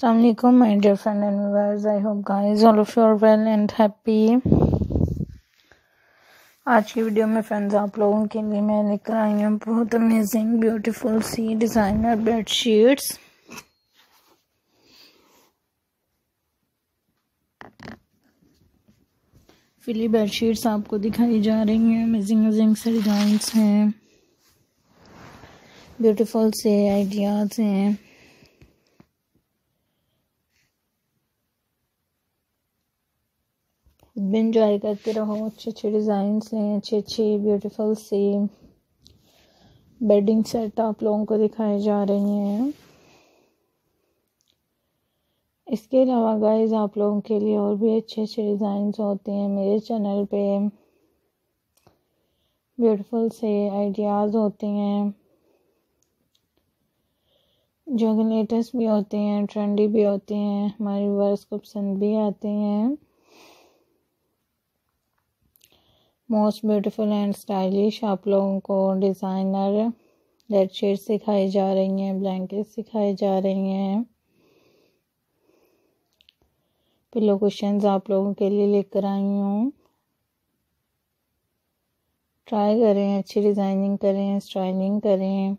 Assalamualaikum, my dear friend and viewers. I hope guys, all of you are well and happy. आज की video में friends आप लोगों के लिए मैं लेकर आई हूँ बहुत अमेजिंग ब्यूटीफुल सी डिज़ाइनर बेड शीट्स फिली बेड शीट्स आपको दिखाई जा रही हैं अमेजिंग अमेजिंग से डिज़ाइंस हैं. ब्यूटीफुल से आइडियाज़ हैं खुद भी इंजॉय करते रहो। अच्छे अच्छे डिज़ाइन हैं अच्छे अच्छे ब्यूटीफुल से बेडिंग सेट आप लोगों को दिखाए जा रहे हैं। इसके अलावा गाइस आप लोगों के लिए और भी अच्छे अच्छे डिज़ाइन होते हैं। मेरे चैनल पे ब्यूटीफुल से आइडियाज़ होते हैं। जो कि लेटेस्ट भी होते हैं ट्रेंडी भी होते हैं, हमारे वर्स को पसंद भी आते हैं। मोस्ट ब्यूटीफुल एंड स्टाइलिश आप लोगों को डिज़ाइनर बेड शीट सिखाई जा रही हैं ब्लैंकेट सिखाई जा रही हैं। पिलो क्वेश्चन आप लोगों के लिए लेकर आई हूँ। ट्राई करें, अच्छी डिज़ाइनिंग करें स्टाइलिंग करें।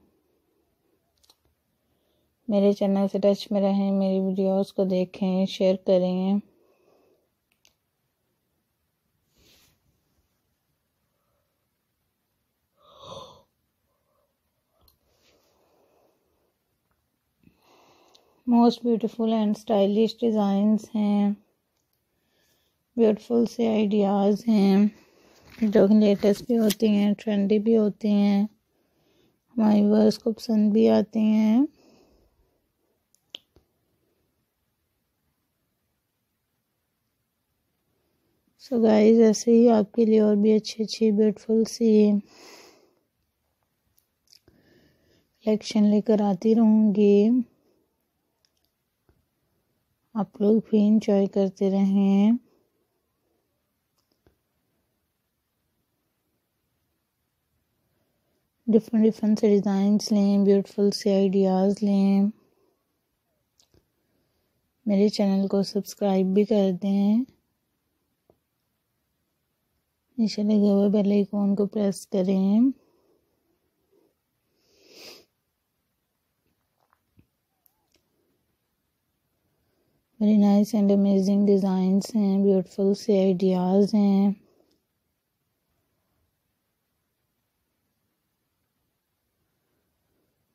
मेरे चैनल से टच में रहें, मेरी वीडियोस को देखें शेयर करें। Most beautiful and stylish designs हैं। ब्यूटीफुल से आइडियाज़ हैं। जो कि लेटेस्ट भी होती हैं, ट्रेंडी भी होती हैं। हमारी वर्स को पसंद भी आती हैं। सो so गाइस ऐसे ही आपके लिए और भी अच्छी अच्छी ब्यूटीफुल सी कलेक्शन लेकर आती रहूँगी। आप लोग भी इंजॉय करते रहें। डिफरेंट डिफरेंट से डिज़ाइंस लें ब्यूटीफुल से आइडियाज़ लें। मेरे चैनल को सब्सक्राइब भी कर दें। नीचे लगे हुए बेल आइकॉन को प्रेस करें। Very nice and amazing designs हैं ब्यूटीफुल से आइडियाज़ हैं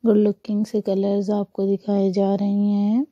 गुड लुकिंग से कलर्स आपको दिखाए जा रही हैं।